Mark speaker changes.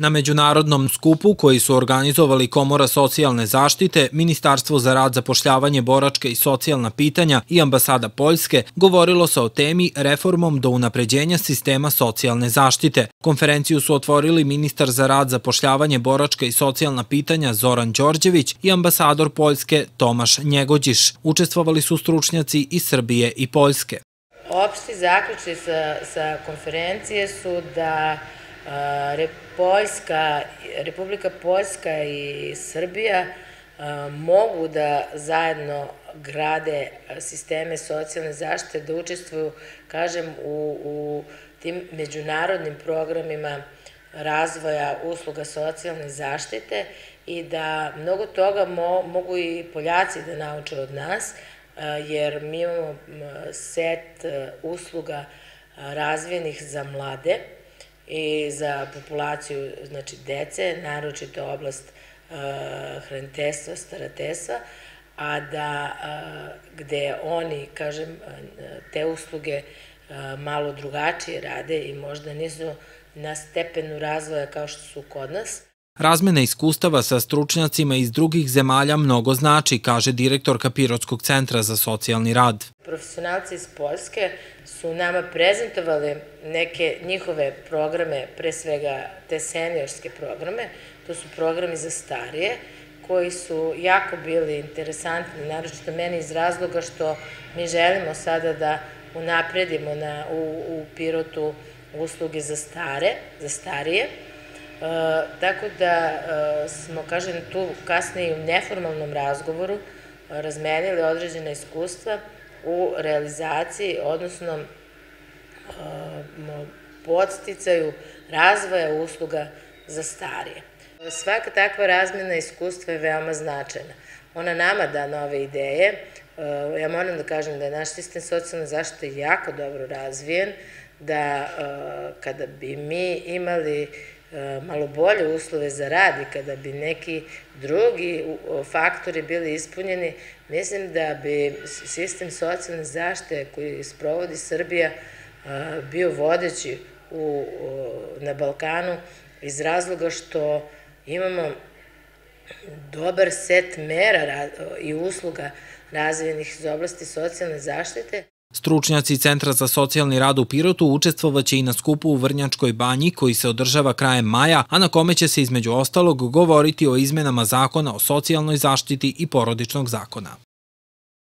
Speaker 1: Na međunarodnom skupu koji su organizovali Komora socijalne zaštite, Ministarstvo za rad, zapošljavanje, boračke i socijalna pitanja i ambasada Poljske govorilo se o temi reformom do unapređenja sistema socijalne zaštite. Konferenciju su otvorili ministar za rad, zapošljavanje, boračke i socijalna pitanja Zoran Đorđević i ambasador Poljske Tomaš Njegođiš. Učestvovali su stručnjaci iz Srbije i Poljske.
Speaker 2: Opšti zaključci sa, sa konferencije su da Poljska, Republika Poljska i Srbija mogu da zajedno grade sisteme socijalne zaštite, da učestvuju, kažem, u, u tim međunarodnim programima razvoja usluga socijalne zaštite i da mnogo toga mo, mogu i Poljaci da nauče od nas, jer mi imamo set usluga razvijenih za mlade, i za populaciju znači, dece, naročito oblast uh, hranitestva, staratesa, a da uh, gde oni, kažem, te usluge malo drugačije rade i možda nisu na stepenu razvoja kao što su kod nas,
Speaker 1: Razmena iskustava sa stručnjacima iz drugih zemalja mnogo znači, kaže direktorka Pirotskog centra za socijalni rad.
Speaker 2: Profesionalci iz Poljske su nama prezentovali neke njihove programe, pre svega te seniorske programe, to su programi za starije, koji su jako bili interesantni, naročito meni iz razloga što mi želimo sada da unapredimo na, u, u Pirotu usluge za stare, za starije, E, tako da e, smo, kažem, tu kasnije u neformalnom razgovoru razmenili određene iskustva u realizaciji, odnosno e, podsticaju razvoja usluga za starije. Svaka takva razmjena iskustva je veoma značajna. Ona nama da nove ideje. Ja moram da kažem da je naš sistem socijalne zaštite jako dobro razvijen, da kada bi mi imali malo bolje uslove za rad i kada bi neki drugi faktori bili ispunjeni, mislim da bi sistem socijalne zaštite koji sprovodi Srbija e, bio vodeći u, na Balkanu iz razloga što imamo dobar set mera i usluga razvijenih iz oblasti socijalne zaštite.
Speaker 1: Stručnjaci Centra za socijalni rad u Pirotu učestvovaće i na skupu u Vrnjačkoj banji koji se održava krajem maja, a na kome će se između ostalog govoriti o izmenama zakona o socijalnoj zaštiti i porodičnog zakona.